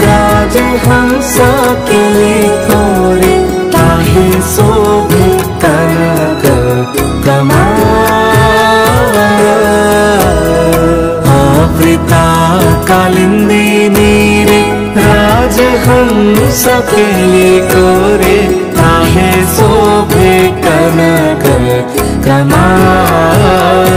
राजहंसा के कोरे ताहि शोभे कनक कमार आवृता कालिन्दिनी रे राजहंसा के कोरे ताहे शोभे कनक कमार